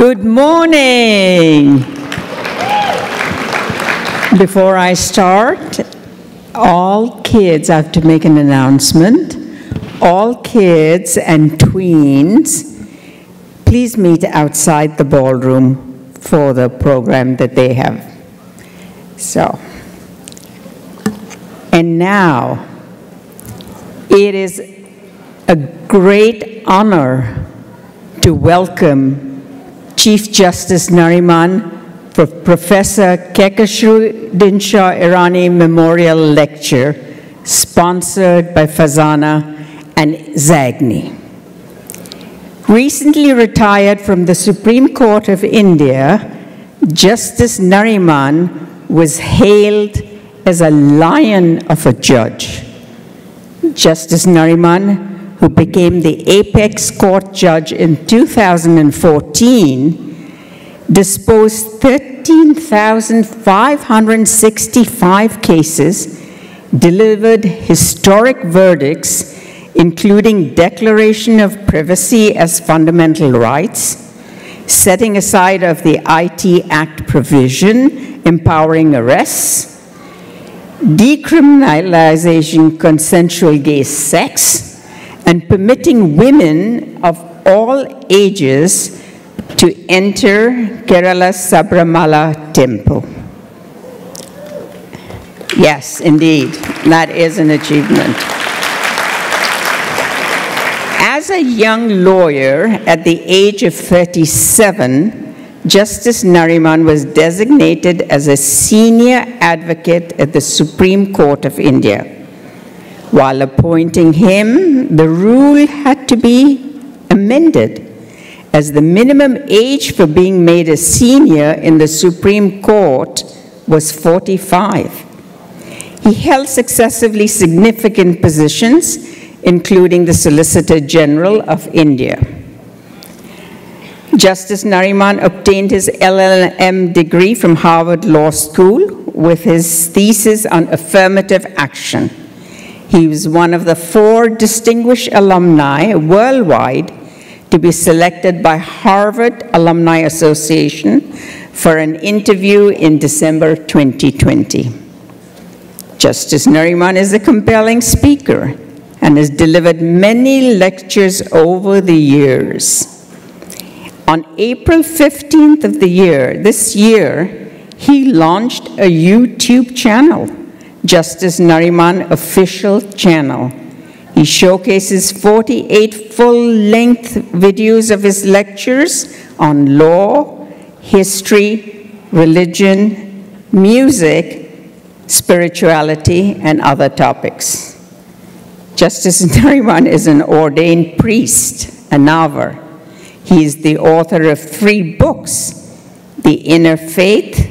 Good morning. Before I start, all kids, I have to make an announcement. All kids and tweens, please meet outside the ballroom for the program that they have. So, and now, it is a great honor to welcome Chief Justice Nariman for Professor Kekashuddin Shah Irani Memorial Lecture, sponsored by FEZANA and ZAGNY. Recently retired from the Supreme Court of India, Justice Nariman was hailed as a lion of a judge. Justice Nariman who became the apex court judge in 2014, disposed 13,565 cases, delivered historic verdicts, including declaration of privacy as fundamental rights, setting aside of the IT Act provision empowering arrests, decriminalization consensual gay sex, and permitting women of all ages to enter Kerala Sabarimala temple. Yes, indeed, that is an achievement. As a young lawyer at the age of 37, Justice Nariman was designated as a senior advocate at the Supreme Court of India. While appointing him, the rule had to be amended as the minimum age for being made a senior in the Supreme Court was 45. He held successively significant positions, including the Solicitor General of India. Justice Nariman obtained his LLM degree from Harvard Law School with his thesis on affirmative action. He was one of the four distinguished alumni worldwide to be selected by Harvard Alumni Association for an interview in December 2020. Justice Nariman is a compelling speaker and has delivered many lectures over the years. On April 15th of the year, this year, he launched a YouTube channel Justice Nariman official channel. He showcases 48 full-length videos of his lectures on law, history, religion, music, spirituality, and other topics. Justice Nariman is an ordained priest, a Navar. He is the author of three books, The Inner Faith,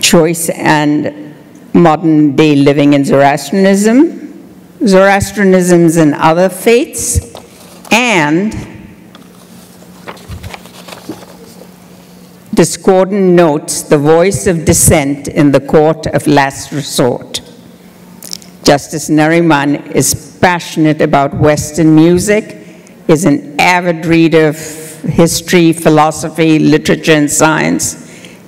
Choice and modern day living in Zoroastrianism, Zoroastrianisms and other faiths, and discordant notes the voice of dissent in the court of last resort. Justice Nariman is passionate about Western music, is an avid reader of history, philosophy, literature, and science,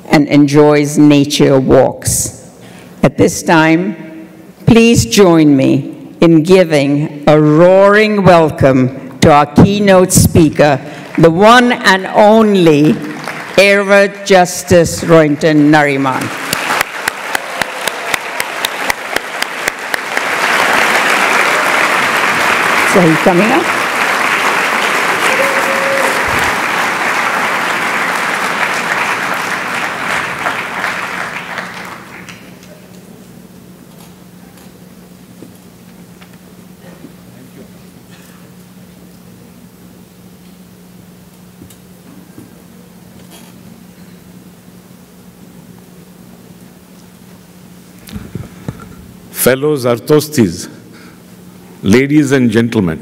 and enjoys nature walks. At this time, please join me in giving a roaring welcome to our keynote speaker, the one and only Ervad Justice Rohinton Nariman. So he's coming up? Fellow Zartostis, ladies and gentlemen,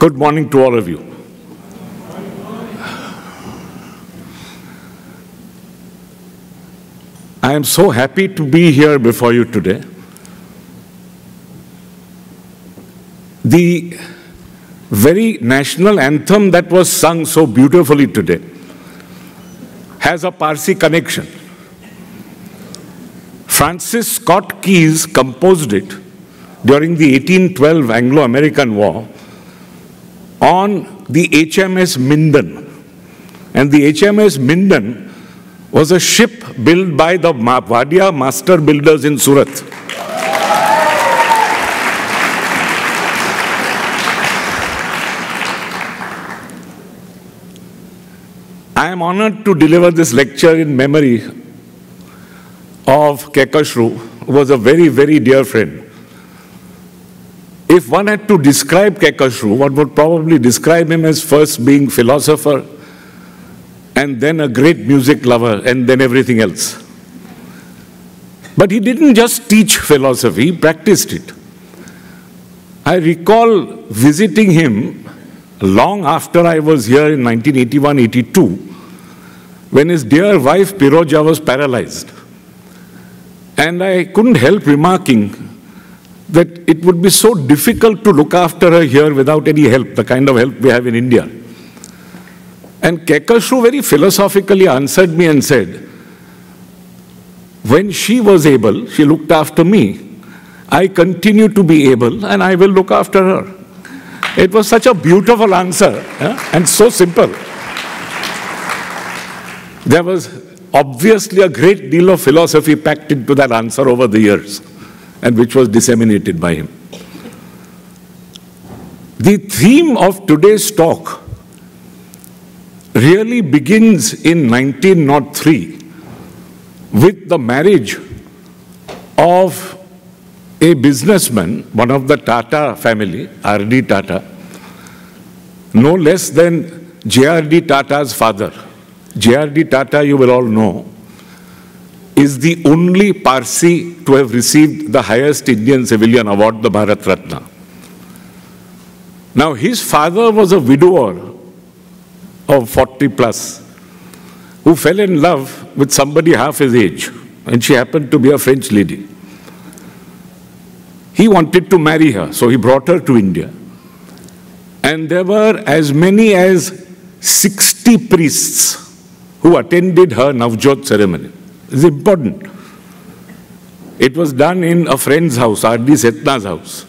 good morning to all of you. I am so happy to be here before you today. The very national anthem that was sung so beautifully today has a Parsi connection. Francis Scott Keyes composed it during the 1812 Anglo-American War on the HMS Minden. And the HMS Minden was a ship built by the Wadia master builders in Surat. I am honored to deliver this lecture in memory of Kekashru, was a very, very dear friend. If one had to describe Kekashru, one would probably describe him as first being philosopher, and then a great music lover, and then everything else. But he didn't just teach philosophy, he practiced it. I recall visiting him long after I was here in 1981 82, when his dear wife Piroja was paralyzed. And I couldn't help remarking that it would be so difficult to look after her here without any help, the kind of help we have in India. And Kekashu very philosophically answered me and said, when she was able, she looked after me. I continue to be able and I will look after her. It was such a beautiful answer and so simple. There was obviously a great deal of philosophy packed into that answer over the years and which was disseminated by him. The theme of today's talk really begins in 1903 with the marriage of a businessman, one of the Tata family, R.D. Tata, no less than J.R.D. Tata's father. J.R.D. Tata, you will all know, is the only Parsi to have received the highest Indian civilian award, the Bharat Ratna. Now, his father was a widower of 40 plus who fell in love with somebody half his age, and she happened to be a French lady. He wanted to marry her, so he brought her to India. And there were as many as 60 priests who attended her Navjot ceremony. It's important. It was done in a friend's house, R.D. Setna's house.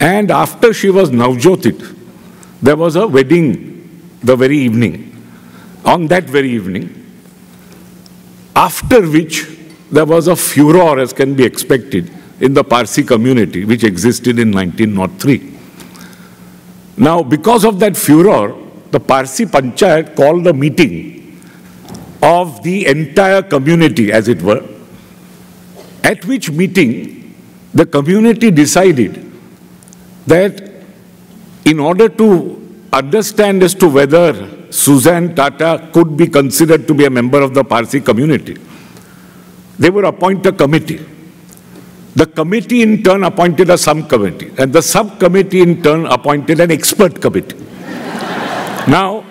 And after she was Navjotit, there was a wedding the very evening, on that very evening, after which there was a furor, as can be expected, in the Parsi community, which existed in 1903. Now, because of that furor, the Parsi Panchayat called a meeting of the entire community, as it were, at which meeting the community decided that in order to understand as to whether Suzanne Tata could be considered to be a member of the Parsi community. They would appoint a committee. The committee in turn appointed a subcommittee, and the subcommittee in turn appointed an expert committee. Now,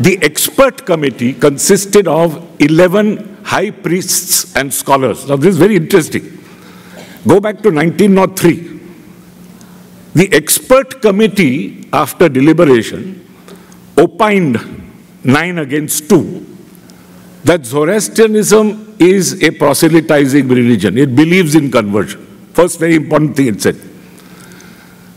the expert committee consisted of 11 high priests and scholars. Now, this is very interesting. Go back to 1903. The expert committee, after deliberation, opined nine against two that Zoroastrianism is a proselytizing religion. It believes in conversion. First very important thing it said.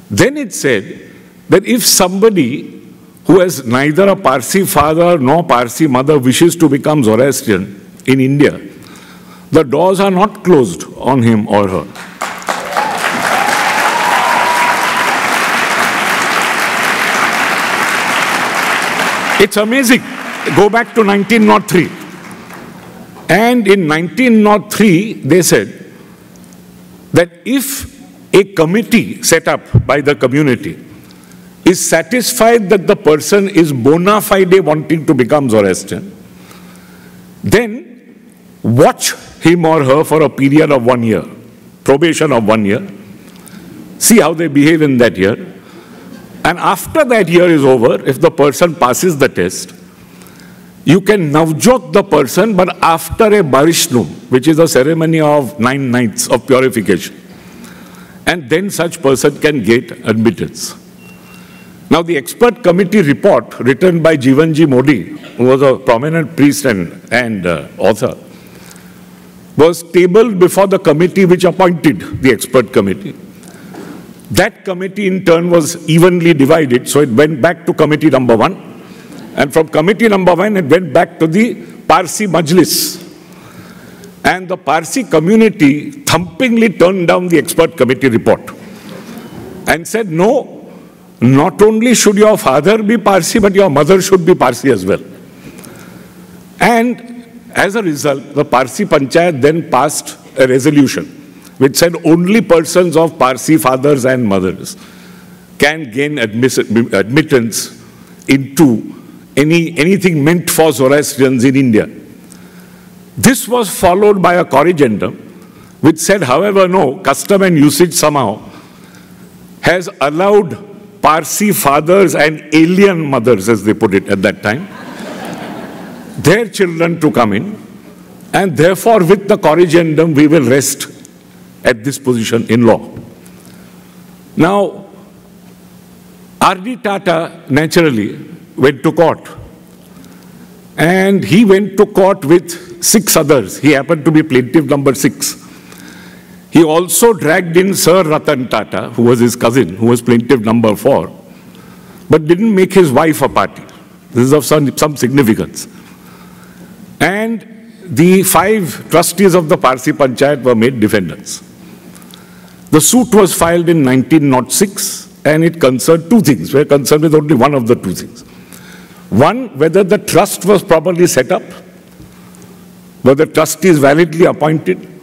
Then it said that if somebody who has neither a Parsi father nor Parsi mother wishes to become Zoroastrian in India, the doors are not closed on him or her. It's amazing. Go back to 1903. And in 1903, they said that if a committee set up by the community is satisfied that the person is bona fide wanting to become Zoroastrian, then watch him or her for a period of one year, probation of one year, see how they behave in that year, and after that year is over, if the person passes the test, you can navjot the person, but after a barashnum, which is a ceremony of nine nights of purification. And then such person can get admittance. Now, the expert committee report written by Jivanji Modi, who was a prominent priest and, and uh, author, was tabled before the committee which appointed the expert committee. That committee, in turn, was evenly divided, so it went back to committee number one. And from committee number one, it went back to the Parsi Majlis. And the Parsi community thumpingly turned down the expert committee report and said, no, not only should your father be Parsi, but your mother should be Parsi as well. And as a result, the Parsi Panchayat then passed a resolution which said only persons of Parsi fathers and mothers can gain admittance into any, anything meant for Zoroastrians in India. This was followed by a corrigendum which said, however, no, custom and usage somehow has allowed Parsi fathers and alien mothers, as they put it at that time, their children to come in. And therefore, with the corrigendum, we will rest at this position in law. Now, R.D. Tata naturally went to court. And he went to court with six others. He happened to be plaintiff number six. He also dragged in Sir Ratan Tata, who was his cousin, who was plaintiff number four, but didn't make his wife a party. This is of some, some significance. And the five trustees of the Parsi Panchayat were made defendants. The suit was filed in 1906 and it concerned two things. We are concerned with only one of the two things. One, whether the trust was properly set up, whether the trustee is validly appointed,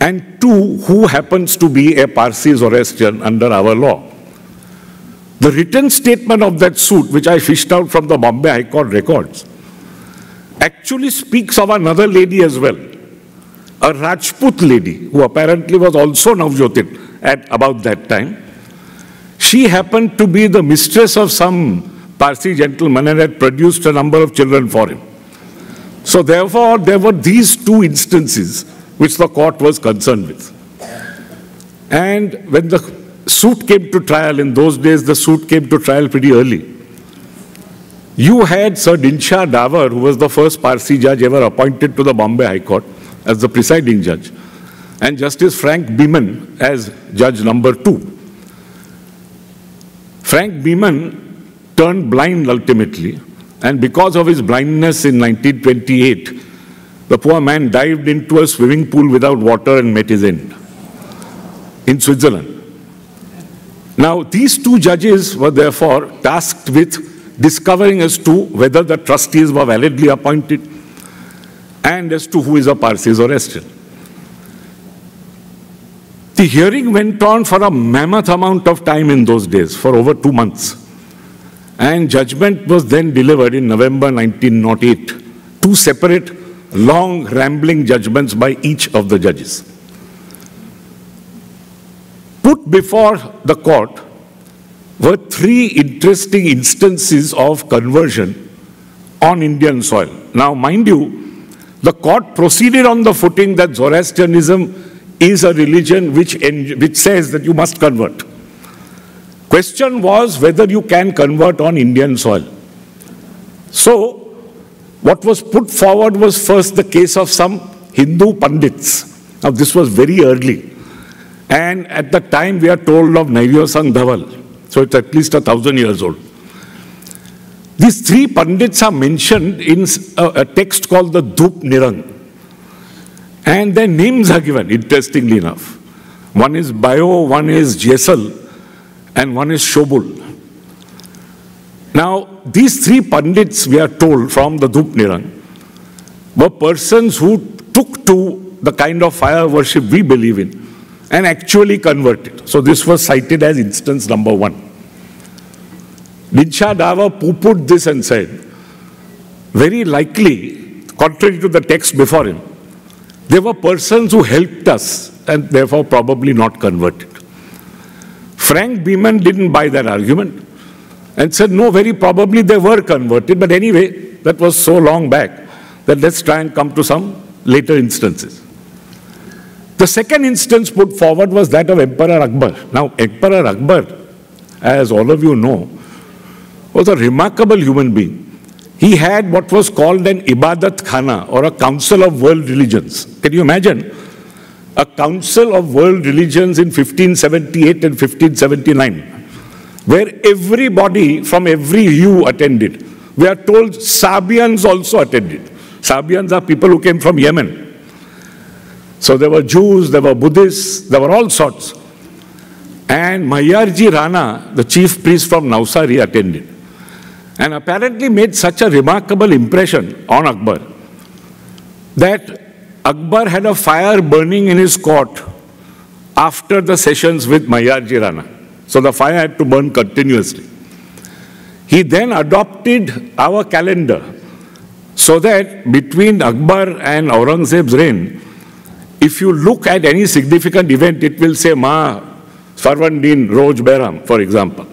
and two, who happens to be a Parsi Zoroastrian under our law. The written statement of that suit, which I fished out from the Bombay High Court records, actually speaks of another lady as well, a Rajput lady who apparently was also Navjotit at about that time. She happened to be the mistress of some Parsi gentleman and had produced a number of children for him. So therefore, there were these two instances which the court was concerned with. And when the suit came to trial, in those days the suit came to trial pretty early. You had Sir Dinshaw Davar, who was the first Parsi judge ever appointed to the Bombay High Court as the presiding judge, and Justice Frank Beaman as judge number two. Frank Beaman turned blind ultimately, and because of his blindness in 1928, the poor man dived into a swimming pool without water and met his end in Switzerland. Now, these two judges were therefore tasked with discovering as to whether the trustees were validly appointed and as to who is a Parsi Zoroastrian. The hearing went on for a mammoth amount of time in those days, for over two months. And judgment was then delivered in November 1908. Two separate long rambling judgments by each of the judges. Put before the court were three interesting instances of conversion on Indian soil. Now, mind you, the court proceeded on the footing that Zoroastrianism is a religion which, which says that you must convert. Question was whether you can convert on Indian soil. So, what was put forward was first the case of some Hindu Pandits. Now, this was very early. And at the time, we are told of Naivyo Dhaval. So it's at least a thousand years old. These three Pandits are mentioned in a, a text called the Dhup Nirang. And their names are given, interestingly enough. One is Bio, one is Jesal, and one is Shobul. Now, these three Pandits, we are told from the Dhup were persons who took to the kind of fire worship we believe in and actually converted. So this was cited as instance number one. Dinshaw Davar poo-poohed this and said, very likely, contrary to the text before him, there were persons who helped us and therefore probably not converted. Frank Beaman didn't buy that argument and said, no, very probably they were converted. But anyway, that was so long back that let's try and come to some later instances. The second instance put forward was that of Emperor Akbar. Now, Emperor Akbar, as all of you know, was a remarkable human being. He had what was called an Ibadat Khana or a council of world religions. Can you imagine? A council of world religions in 1578 and 1579, where everybody from every hue attended. We are told Sabians also attended. Sabians are people who came from Yemen. So there were Jews, there were Buddhists, there were all sorts. And Meherji Rana, the chief priest from Navsari, attended. And apparently made such a remarkable impression on Akbar that Akbar had a fire burning in his court after the sessions with Meherji Rana. So the fire had to burn continuously. He then adopted our calendar so that between Akbar and Aurangzeb's reign, if you look at any significant event, it will say Ma Farvardin Roj Behram, for example.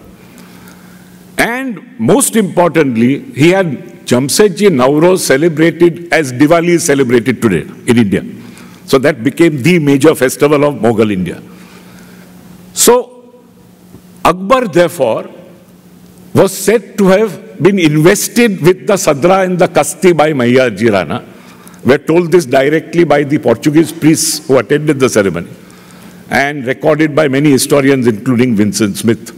And most importantly, he had Jamshedi Nowroz celebrated as Diwali is celebrated today in India. So that became the major festival of Mughal India. So Akbar, therefore, was said to have been invested with the Sadra and the Kasti by Meherji Rana were told this directly by the Portuguese priests who attended the ceremony and recorded by many historians, including Vincent Smith.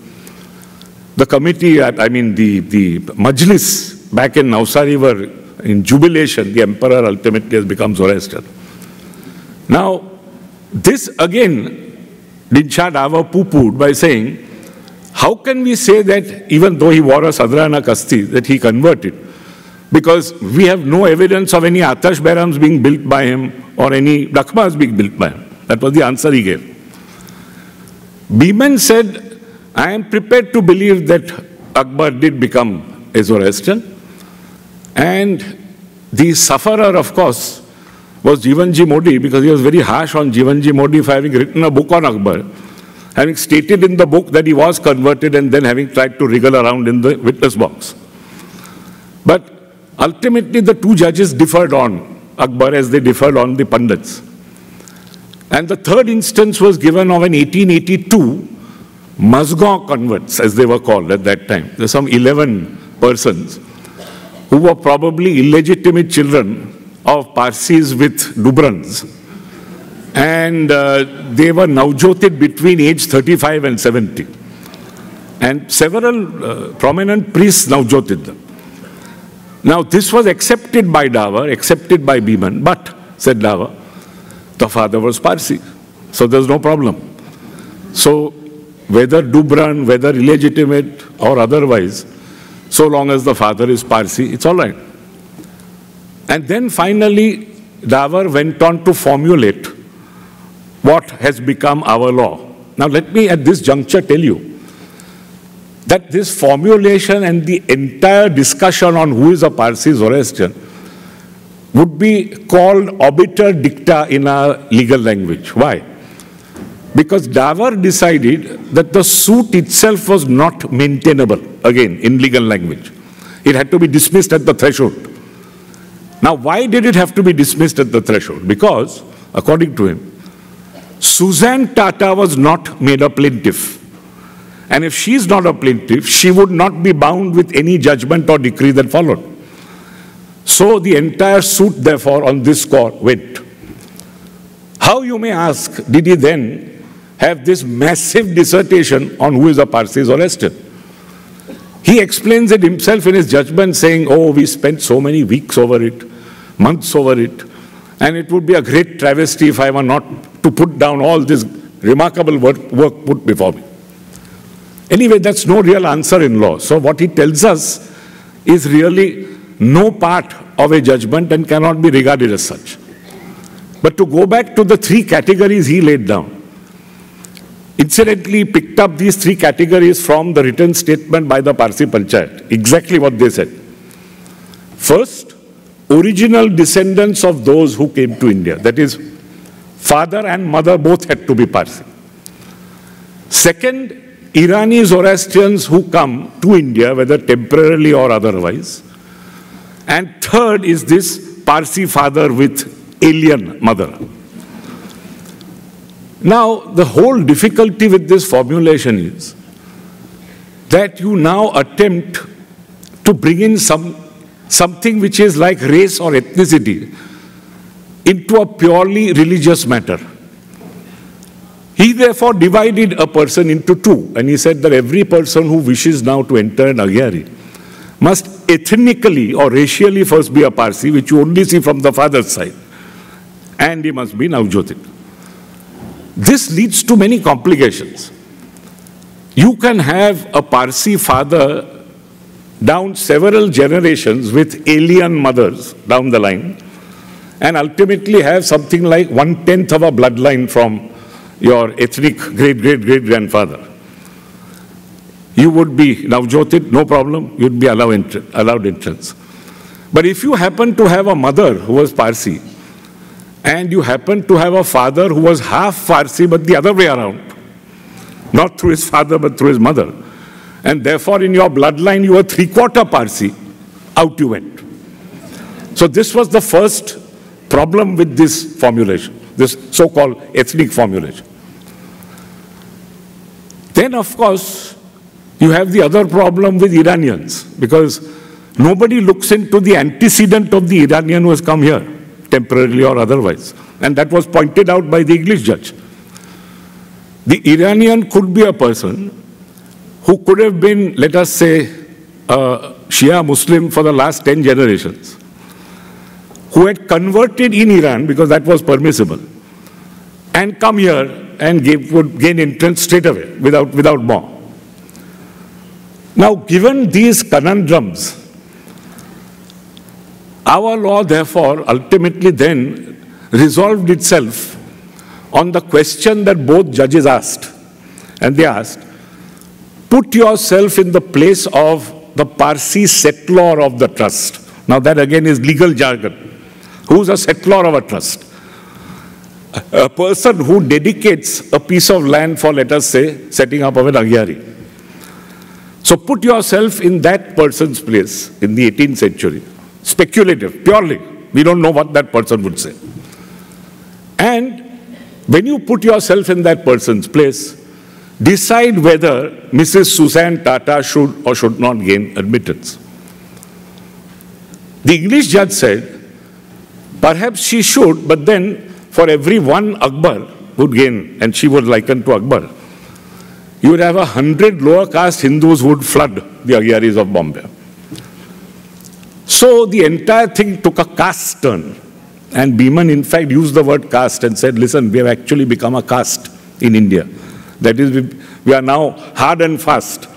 The committee, uh, I mean, the, the Majlis back in Navsari were in jubilation. The emperor ultimately has become Zoroastrian. Now, this again, Dinshaw Davar poo-pooed by saying, how can we say that even though he wore a Sadrana Kasti, that he converted? because we have no evidence of any Atash Behrams being built by him or any Dakhmas being built by him. That was the answer he gave. Beaman said, I am prepared to believe that Akbar did become a Zoroastrian. And the sufferer, of course, was Jivanji Modi because he was very harsh on Jivanji Modi for having written a book on Akbar, having stated in the book that he was converted and then having tried to wriggle around in the witness box. But Ultimately, the two judges differed on Akbar as they differed on the Pandits. And the third instance was given of an 1882 Mazgaon converts, as they were called at that time. There are some 11 persons who were probably illegitimate children of Parsis with Dubrans. And uh, they were Navjotit between age 35 and 70. And several uh, prominent priests Navjotit them. Now, this was accepted by Davar, accepted by Beaman, but, said Davar, the father was Parsi, so there's no problem. So, whether Dubran, whether illegitimate or otherwise, so long as the father is Parsi, it's all right. And then finally, Davar went on to formulate what has become our law. Now, let me at this juncture tell you that this formulation and the entire discussion on who is a Parsi Zoroastrian would be called obiter dicta in our legal language. Why? Because Davar decided that the suit itself was not maintainable, again, in legal language. It had to be dismissed at the threshold. Now, why did it have to be dismissed at the threshold? Because, according to him, Suzanne Tata was not made a plaintiff. And if she is not a plaintiff, she would not be bound with any judgment or decree that followed. So the entire suit, therefore, on this score went. How, you may ask, did he then have this massive dissertation on who is a Parsi Zoroastrian? He explains it himself in his judgment, saying, Oh, we spent so many weeks over it, months over it, and it would be a great travesty if I were not to put down all this remarkable work, work put before me. Anyway, that's no real answer in law. So what he tells us is really no part of a judgment and cannot be regarded as such. But to go back to the three categories he laid down, incidentally picked up these three categories from the written statement by the Parsi Panchayat, exactly what they said. First, original descendants of those who came to India, that is, father and mother both had to be Parsi. Second, Irani Zoroastrians who come to India, whether temporarily or otherwise. And third is this Parsi father with alien mother. Now, the whole difficulty with this formulation is that you now attempt to bring in some, something which is like race or ethnicity into a purely religious matter. He therefore divided a person into two, and he said that every person who wishes now to enter an Agyari must ethnically or racially first be a Parsi, which you only see from the father's side, and he must be Navjotit. This leads to many complications. You can have a Parsi father down several generations with alien mothers down the line, and ultimately have something like one tenth of a bloodline from your ethnic great great great grandfather. You would be now Navjotit, no problem, you'd be allowed, entr allowed entrance. But if you happen to have a mother who was Parsi, and you happen to have a father who was half Parsi but the other way around, not through his father but through his mother, and therefore in your bloodline you were three quarter Parsi, out you went. So this was the first problem with this formulation, this so-called ethnic formulation. Then, of course, you have the other problem with Iranians, because nobody looks into the antecedent of the Iranian who has come here, temporarily or otherwise. And that was pointed out by the English judge. The Iranian could be a person who could have been, let us say, a Shia Muslim for the last 10 generations who had converted in Iran because that was permissible and come here and gave, would gain entrance straight away without, without more. Now, given these conundrums, our law, therefore, ultimately then resolved itself on the question that both judges asked. And they asked, put yourself in the place of the Parsi settlor of the trust. Now, that again is legal jargon. Who's a settlor of a trust? A person who dedicates a piece of land for, let us say, setting up of an agyari. So put yourself in that person's place in the 18th century. Speculative, purely. We don't know what that person would say. And when you put yourself in that person's place, decide whether Mrs. Suzanne Tata should or should not gain admittance. The English judge said Perhaps she should, but then for every one Akbar would gain, and she would liken to Akbar, you would have a hundred lower caste Hindus who would flood the Agyaris of Bombay. So the entire thing took a caste turn. And Beaman, in fact, used the word caste and said, listen, we have actually become a caste in India. That is, we, are now hard and fast.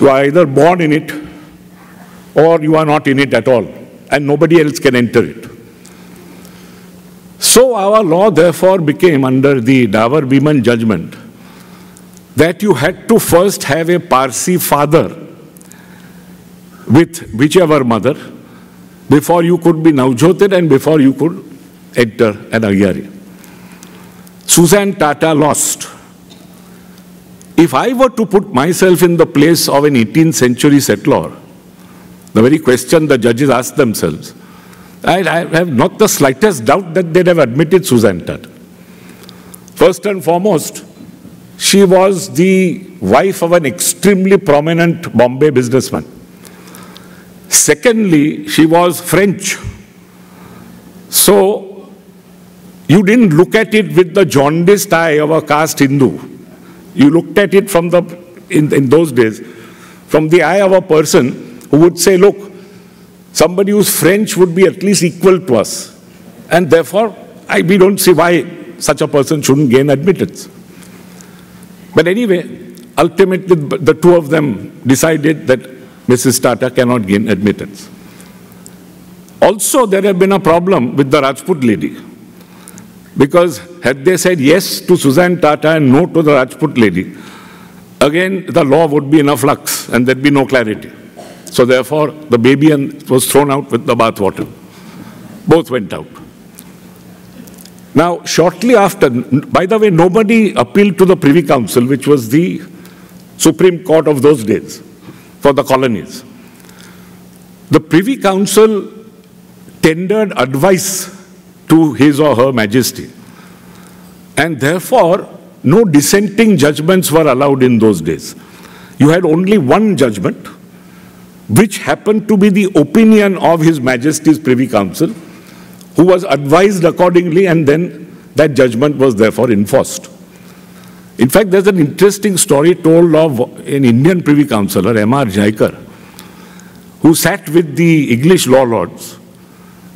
You are either born in it or you are not in it at all. And nobody else can enter it. So our law therefore became under the Davar Beaman judgment that you had to first have a Parsi father with whichever mother before you could be Navjotit and before you could enter an Agyari. Suzanne Tata lost. If I were to put myself in the place of an 18th century settler, the very question the judges asked themselves, I, I have not the slightest doubt that they'd have admitted Suzanne Tata. First and foremost, she was the wife of an extremely prominent Bombay businessman. Secondly, she was French. So, you didn't look at it with the jaundiced eye of a caste Hindu. You looked at it from the, in, in those days, from the eye of a person who would say, look, Somebody who's French would be at least equal to us. And therefore, I, we don't see why such a person shouldn't gain admittance. But anyway, ultimately, the two of them decided that Mrs. Tata cannot gain admittance. Also, there had been a problem with the Rajput lady. Because had they said yes to Suzanne Tata and no to the Rajput lady, again, the law would be in a flux and there'd be no clarity. So therefore, the baby was thrown out with the bathwater. Both went out. Now, shortly after, by the way, nobody appealed to the Privy Council, which was the Supreme Court of those days for the colonies. The Privy Council tendered advice to His or Her Majesty. And therefore, no dissenting judgments were allowed in those days. You had only one judgment, which happened to be the opinion of His Majesty's Privy Council, who was advised accordingly, and then that judgment was therefore enforced. In fact, there's an interesting story told of an Indian Privy Councillor, M.R. Jayakar, who sat with the English law lords,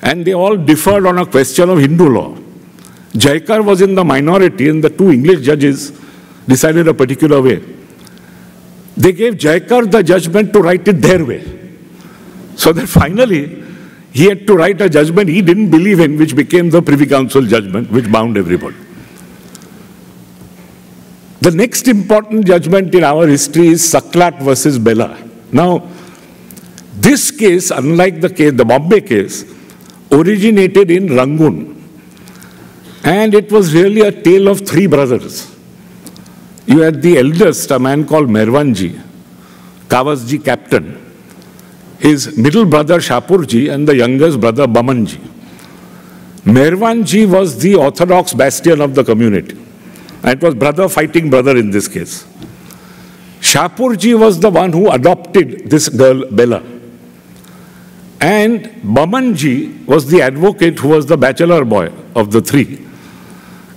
and they all differed on a question of Hindu law. Jayakar was in the minority, and the two English judges decided a particular way. They gave Jayakar the judgment to write it their way. So that finally, he had to write a judgment he didn't believe in, which became the Privy Council judgment, which bound everybody. The next important judgment in our history is Saklat versus Bella. Now, this case, unlike the case, the Bombay case, originated in Rangoon. And it was really a tale of three brothers. You had the eldest, a man called Merwanji, Kawasji captain, his middle brother Shapurji, and the youngest brother Bamanji. Merwanji was the orthodox bastion of the community. And it was brother fighting brother in this case. Shapurji was the one who adopted this girl, Bella. And Bamanji was the advocate who was the bachelor boy of the three,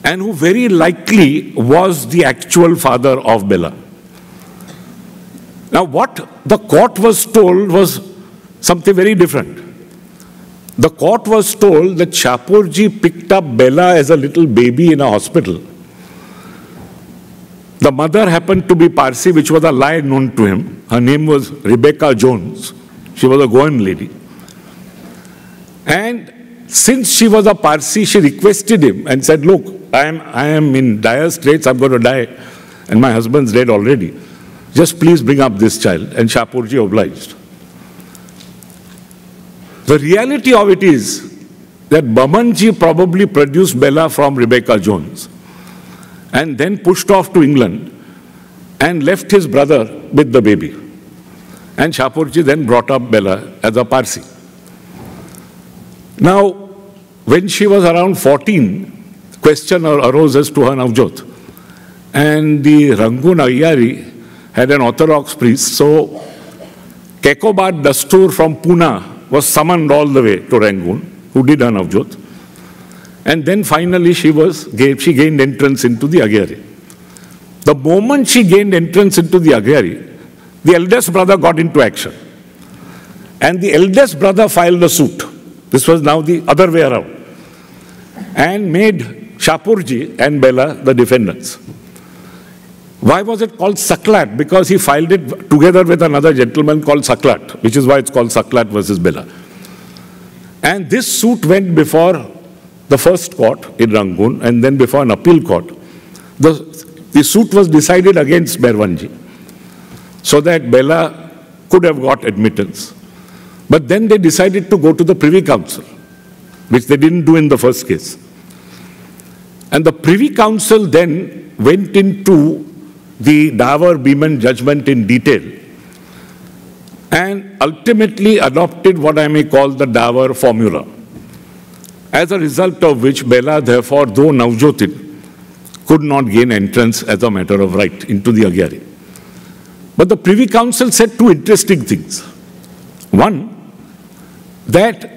and who very likely was the actual father of Bella. Now, what the court was told was something very different. The court was told that Shapurji picked up Bella as a little baby in a hospital the mother happened to be Parsi, which was a lie known to him. Her name was Rebecca Jones. She was a Goan lady. And since she was a Parsi, she requested him and said, Look, I am, I am in dire straits, I'm going to die, and my husband's dead already. Just please bring up this child. And Shapurji obliged. The reality of it is that Bamanji probably produced Bella from Rebecca Jones and then pushed off to England and left his brother with the baby. And Shapurji then brought up Bella as a Parsi. Now, when she was around 14, question arose as to her Navjot. And the Rangoon Agyari had an Orthodox priest, so Kekobad Dastur from Pune was summoned all the way to Rangoon, who did her Navjot. And then finally she was she gained entrance into the Agyari. The moment she gained entrance into the Agyari, the eldest brother got into action. And the eldest brother filed a suit. This was now the other way around. And made Shapurji and Bella the defendants. Why was it called Saklat? Because he filed it together with another gentleman called Saklat, which is why it's called Saklat versus Bella. And this suit went before the first court in Rangoon and then before an appeal court, the, the suit was decided against Merwanji so that Bella could have got admittance. But then they decided to go to the Privy Council, which they didn't do in the first case. And the Privy Council then went into the Davar Beaman judgment in detail and ultimately adopted what I may call the Davar formula as a result of which Bella, therefore, though Navjotit, could not gain entrance as a matter of right into the Agyari. But the Privy Council said two interesting things. One, that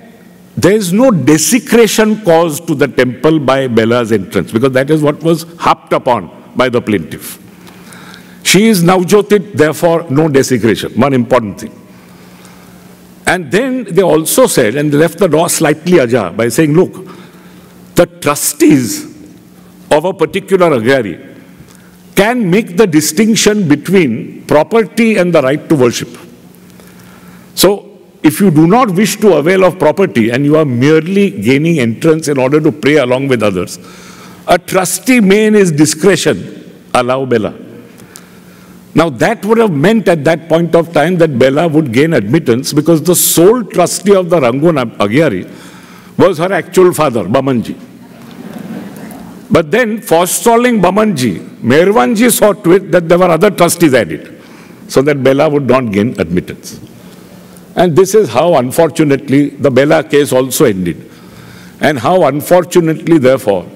there is no desecration caused to the temple by Bella's entrance, because that is what was harped upon by the plaintiff. She is Navjotit, therefore no desecration, one important thing. And then they also said, and left the door slightly ajar by saying, look, the trustees of a particular agyari can make the distinction between property and the right to worship. So, if you do not wish to avail of property and you are merely gaining entrance in order to pray along with others, a trustee may in his discretion allow Bella. Now, that would have meant at that point of time that Bella would gain admittance because the sole trustee of the Rangoon Agyari was her actual father, Bamanji. But then, forestalling Bamanji, Merwanji saw to it that there were other trustees added so that Bella would not gain admittance. And this is how, unfortunately, the Bella case also ended. And how, unfortunately, therefore,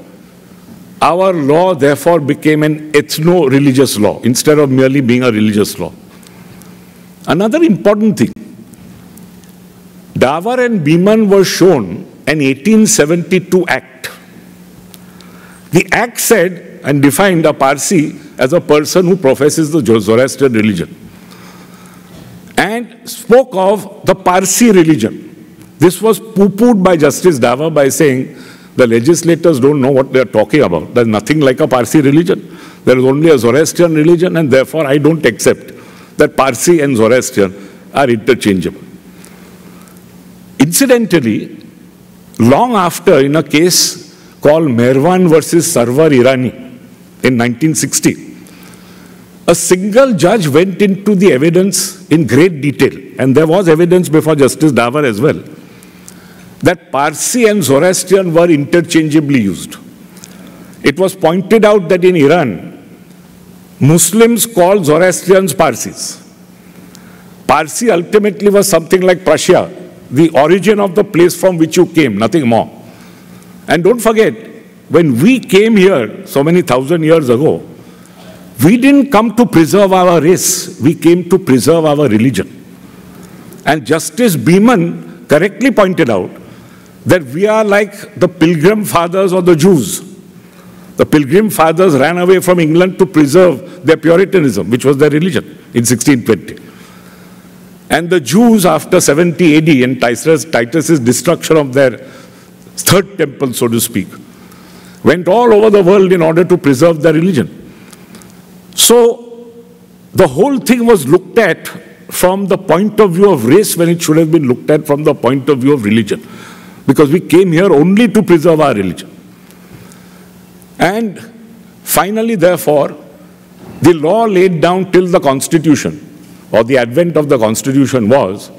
our law, therefore, became an ethno religious law instead of merely being a religious law. Another important thing Davar and Beaman were shown an 1872 act. The act said and defined a Parsi as a person who professes the Zoroastrian religion and spoke of the Parsi religion. This was poo-pooed by Justice Davar by saying the legislators don't know what they're talking about. There's nothing like a Parsi religion. There is only a Zoroastrian religion and therefore I don't accept that Parsi and Zoroastrian are interchangeable. Incidentally, long after, in a case called Mehravan versus Sarwar Irani in 1960, a single judge went into the evidence in great detail, and there was evidence before Justice Davar as well, that Parsi and Zoroastrian were interchangeably used. It was pointed out that in Iran, Muslims called Zoroastrians Parsis. Parsi ultimately was something like Prussia, the origin of the place from which you came, nothing more. And don't forget, when we came here so many thousand years ago, we didn't come to preserve our race, we came to preserve our religion. And Justice Beaman correctly pointed out that we are like the pilgrim fathers of the Jews. The pilgrim fathers ran away from England to preserve their Puritanism, which was their religion in 1620. And the Jews, after 70 AD and Titus, Titus's destruction of their third temple, so to speak, went all over the world in order to preserve their religion. So the whole thing was looked at from the point of view of race when it should have been looked at from the point of view of religion. Because we came here only to preserve our religion. And finally, therefore, the law laid down till the Constitution or the advent of the constitution was,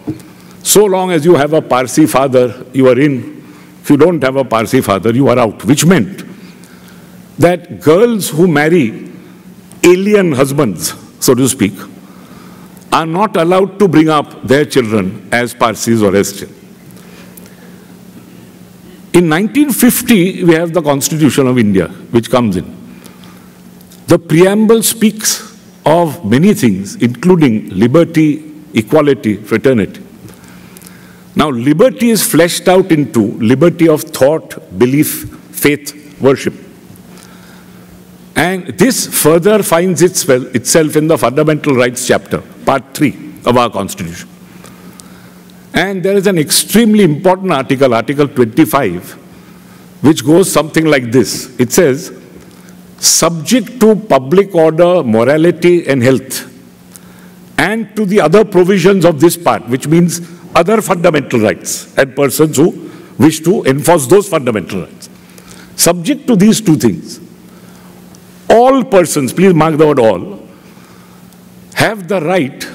so long as you have a Parsi father, you are in. If you don't have a Parsi father, you are out, which meant that girls who marry alien husbands, so to speak, are not allowed to bring up their children as Parsis or as Estian. In 1950, we have the Constitution of India, which comes in. The preamble speaks of many things, including liberty, equality, fraternity. Now, liberty is fleshed out into liberty of thought, belief, faith, worship. And this further finds itself in the Fundamental Rights chapter, part 3 of our Constitution. And there is an extremely important article, Article 25, which goes something like this. It says, subject to public order, morality, and health, and to the other provisions of this part, which means other fundamental rights and persons who wish to enforce those fundamental rights. Subject to these two things, all persons, please mark the word all, have the right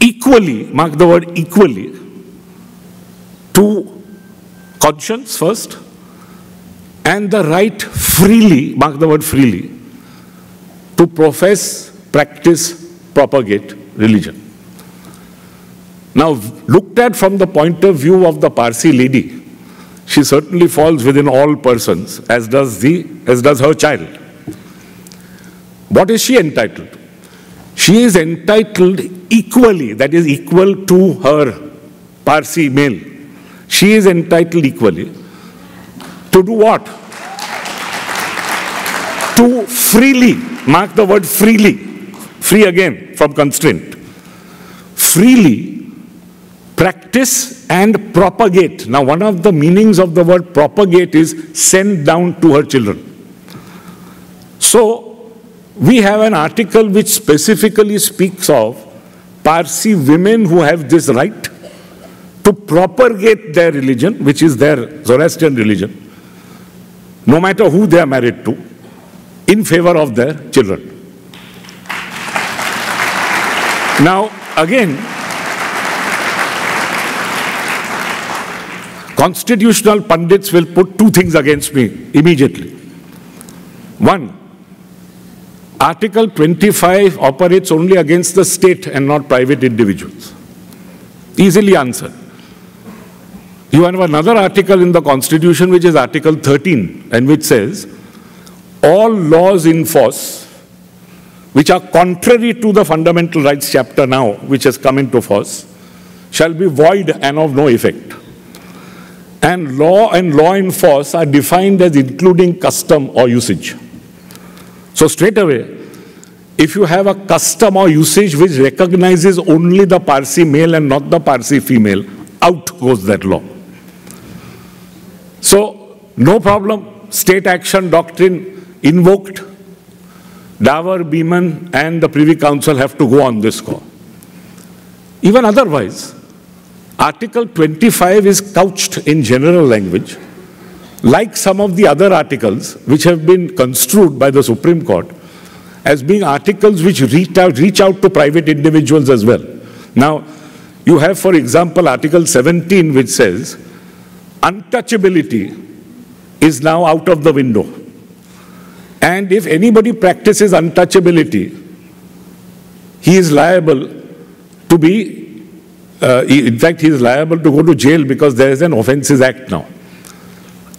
equally, mark the word equally, to conscience first, and the right freely, mark the word freely, to profess, practice, propagate religion. Now, looked at from the point of view of the Parsi lady, she certainly falls within all persons, as does, the, as does her child. What is she entitled to? She is entitled equally, that is equal to her Parsi male. She is entitled equally to do what? To freely, mark the word freely, free again from constraint, freely practice and propagate. Now, one of the meanings of the word propagate is send down to her children. So, we have an article which specifically speaks of Parsi women who have this right to propagate their religion, which is their Zoroastrian religion, no matter who they are married to, in favor of their children. Now, again, constitutional pundits will put two things against me immediately. One, Article 25 operates only against the state and not private individuals. Easily answered. You have another article in the Constitution, which is Article 13, and which says, all laws in force which are contrary to the fundamental rights chapter now, which has come into force, shall be void and of no effect. And law and law in force are defined as including custom or usage. So straight away, if you have a custom or usage which recognizes only the Parsi male and not the Parsi female, out goes that law. So, no problem, state action doctrine invoked. Davar, Beaman, and the Privy Council have to go on this call. Even otherwise, Article 25 is couched in general language, like some of the other articles which have been construed by the Supreme Court as being articles which reach out, reach out to private individuals as well. Now, you have, for example, Article 17, which says untouchability is now out of the window. And if anybody practices untouchability, he is liable to be, uh, in fact, he is liable to go to jail because there is an Offences Act now.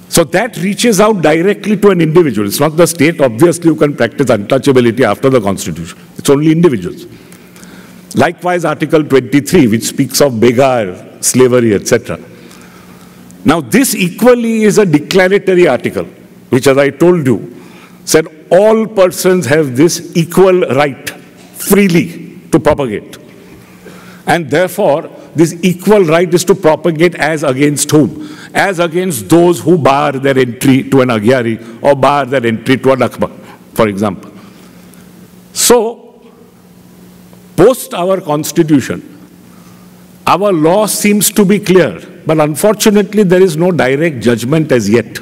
So that reaches out directly to an individual. It's not the state. Obviously, you can practice untouchability after the constitution. It's only individuals. Likewise, Article 23, which speaks of begar, slavery, etc. Now, this equally is a declaratory article, which, as I told you, said all persons have this equal right freely to propagate. And therefore, this equal right is to propagate as against whom? As against those who bar their entry to an Agyari or bar their entry to an Akbar, for example. So, post our constitution, our law seems to be clear, but unfortunately there is no direct judgment as yet.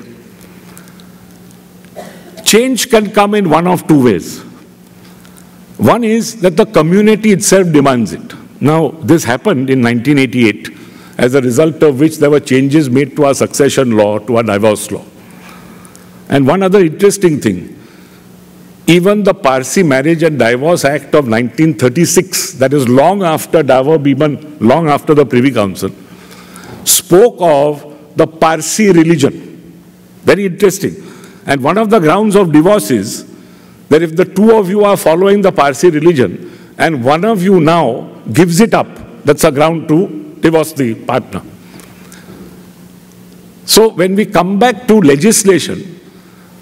Change can come in one of two ways. One is that the community itself demands it. Now, this happened in 1988, as a result of which there were changes made to our succession law, to our divorce law. And one other interesting thing, even the Parsi Marriage and Divorce Act of 1936, that is long after Davar Beaman, long after the Privy Council, spoke of the Parsi religion. Very interesting. And one of the grounds of divorce is that if the two of you are following the Parsi religion, and one of you now gives it up. That's a ground to divorce the partner. So when we come back to legislation,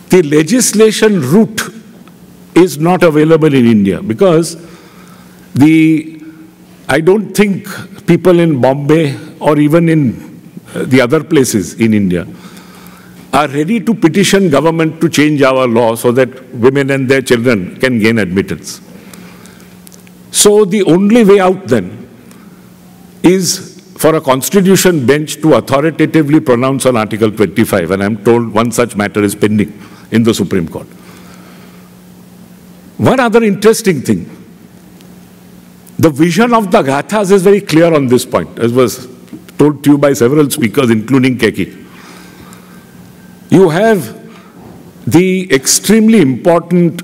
the legislation route is not available in India because the I don't think people in Bombay or even in uh, the other places in India are ready to petition government to change our law so that women and their children can gain admittance. So the only way out then is for a constitution bench to authoritatively pronounce on Article 25, and I'm told one such matter is pending in the Supreme Court. One other interesting thing, the vision of the Gathas is very clear on this point, as was told to you by several speakers, including Keki. You have the extremely important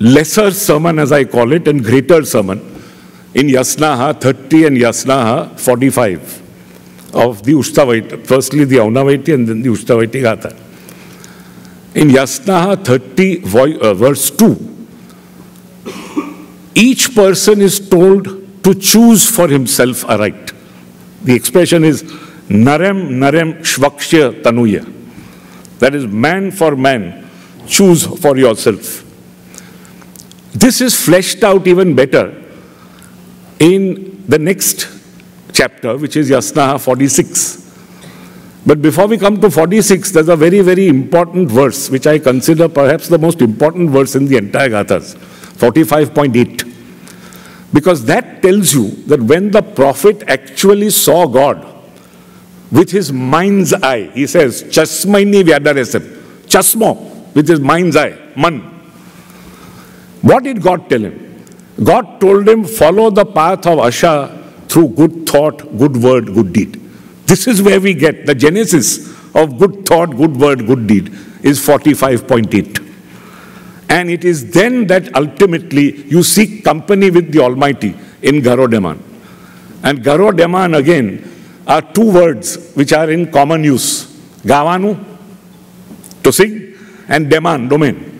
lesser sermon, as I call it, and greater sermon, in Yasnaha 30 and Yasnaha 45 of the Ushtavaiti, firstly the Ahunavaiti and then the Ushtavaiti Gatha. In Yasnaha 30 uh, verse 2, each person is told to choose for himself a right. The expression is narem narem shvakshya tanuya. That is man for man, choose for yourself. This is fleshed out even better in the next chapter, which is Yasna 46. But before we come to 46, there's a very, very important verse, which I consider perhaps the most important verse in the entire Gathas, 45.8. Because that tells you that when the prophet actually saw God with his mind's eye, he says, Chasmaini vyadaresem, chasmo, with his mind's eye, man. What did God tell him? God told him, follow the path of Asha through good thought, good word, good deed. This is where we get the genesis of good thought, good word, good deed is 45.8. And it is then that ultimately you seek company with the Almighty in Garodeman. And Garodeman again are two words which are in common use. Gavanu, to sing, and Deman, domain.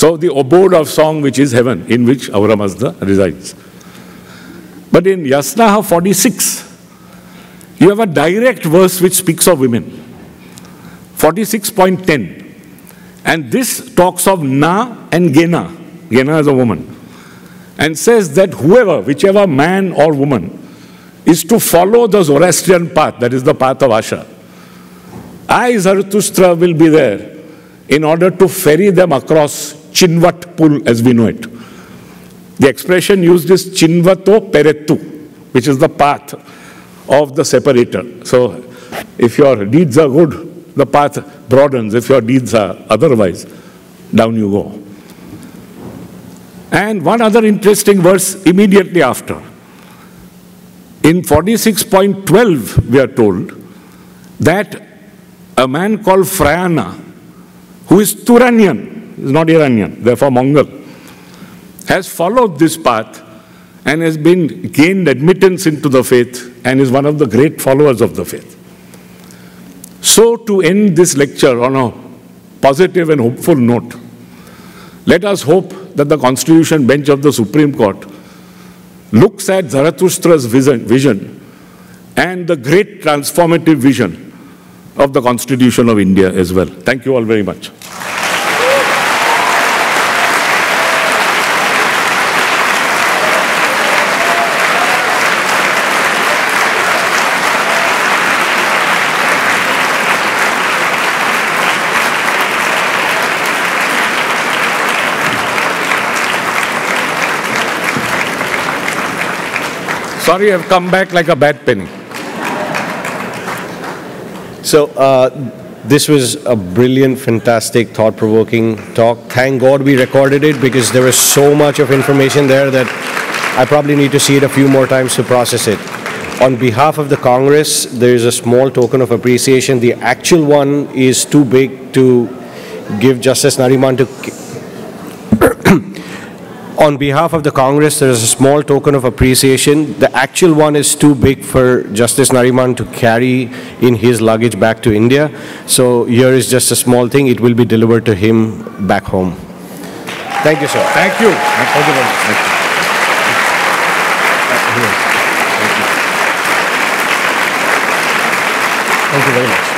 So the abode of song which is heaven, in which Mazda resides. But in Yasnaha 46, you have a direct verse which speaks of women. 46.10. And this talks of Na and Gena. Gena is a woman. And says that whoever, whichever man or woman, is to follow the Zoroastrian path, that is the path of Asha. I, Zarathustra, will be there in order to ferry them across Chinvat Pul as we know it. The expression used is Chinvato Perettu, which is the path of the separator. So if your deeds are good, the path broadens. If your deeds are otherwise, down you go. And one other interesting verse immediately after. In 46.12, we are told that a man called Frayana, who is Turanian, is not Iranian, therefore Mongol, has followed this path and has been gained admittance into the faith and is one of the great followers of the faith. So, to end this lecture on a positive and hopeful note, let us hope that the Constitution bench of the Supreme Court looks at Zarathustra's vision, vision and the great transformative vision of the Constitution of India as well. Thank you all very much. Sorry, I've come back like a bad penny. So, uh, this was a brilliant, fantastic, thought provoking talk. Thank God we recorded it because there was so much of information there that I probably need to see it a few more times to process it. On behalf of the Congress, there is a small token of appreciation. The actual one is too big to give Justice Nariman to on behalf of the Congress, there is a small token of appreciation. The actual one is too big for Justice Nariman to carry in his luggage back to India. So here is just a small thing. It will be delivered to him back home. Thank you, sir. Thank you. Thank you. Thank you very much.